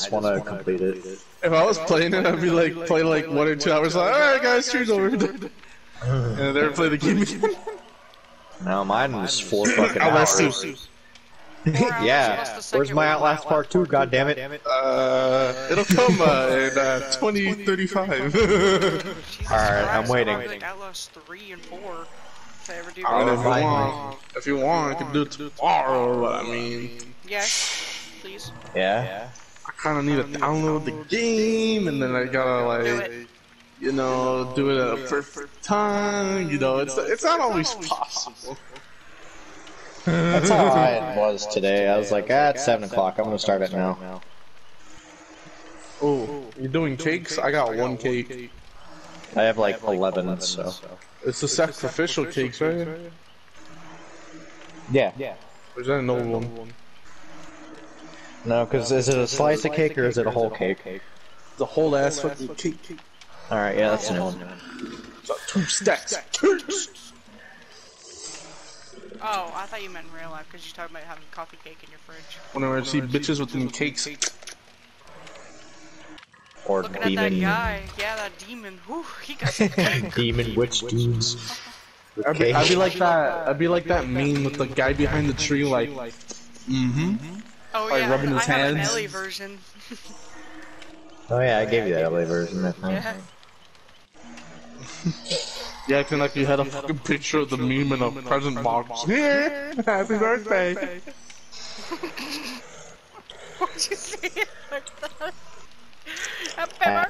just want to complete it. If I was playing it, I'd be like, play like one or two hours, like, alright guys, stream's over. and then never play the game again. No, mine was four fucking hours. Hours Yeah. Where's my one. Outlast Part 2? God damn it. Uh, it'll come uh, in uh, 2035. Alright, I'm waiting. I'll Like Outlast 3 and 4. If I ever do I mean, if you want, if you want, I can do it tomorrow. But I mean, Yes, please. Yeah? I kind of need to download the game, and then I gotta like, you know, do it at a perfect time. You know, it's it's not always possible. That's how I was today. I was like, ah, it's 7 o'clock. I'm gonna start it now. Oh, you doing cakes? I got one cake. I have like 11, so. It's the sacrificial cakes, right? Yeah. Or is that an old one? No, because is it a slice of cake or is it a whole cake? The whole ass fucking cake. Alright, yeah, that's a new one. Two stacks. Oh, I thought you meant in real life because you talking about having coffee cake in your fridge. Whenever I see bitches with them cakes, Or Looking at that demon. guy, yeah, that demon. Whew, he got some cake. Demon witch dudes. I'd be, I'd be like that. I'd be like that meme with the guy behind the tree, like, mm-hmm. Oh Like yeah, rubbing I his have an hands. Ellie version. Oh yeah, I gave you that LA version. I think. Yeah. Yeah, acting like you had a fucking picture of the meme in a present box. Yeah, happy birthday. Why'd you say it like that? Happy Uh,